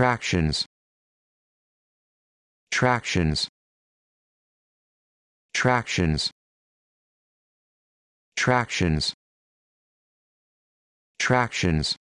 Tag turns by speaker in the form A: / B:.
A: tractions. Tractions. Tractions. Tractions. Tractions.